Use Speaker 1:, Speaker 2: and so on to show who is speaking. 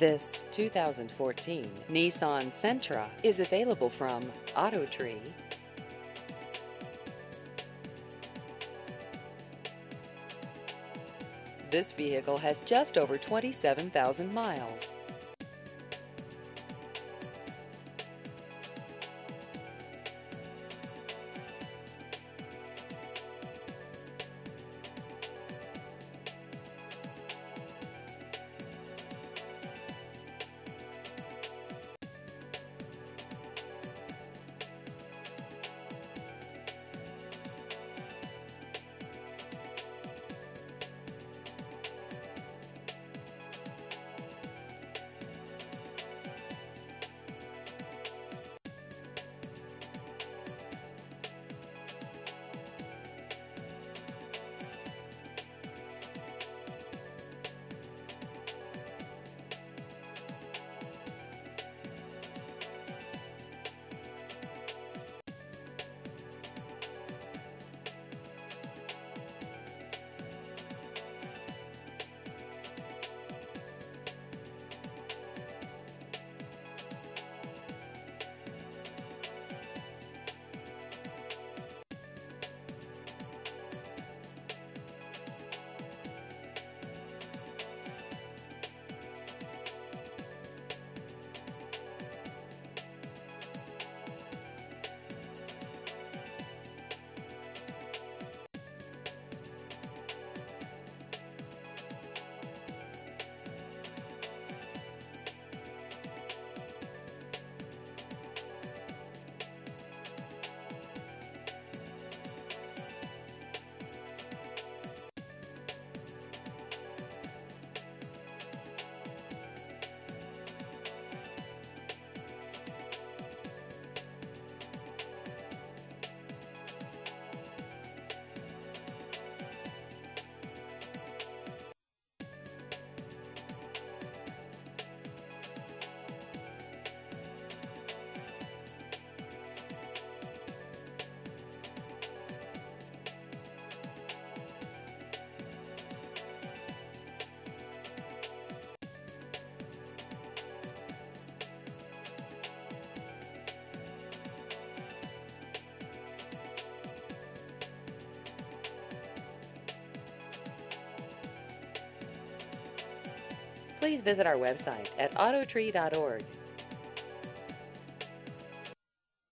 Speaker 1: This 2014 Nissan Sentra is available from AutoTree. This vehicle has just over 27,000 miles. Please visit our website at autotree.org.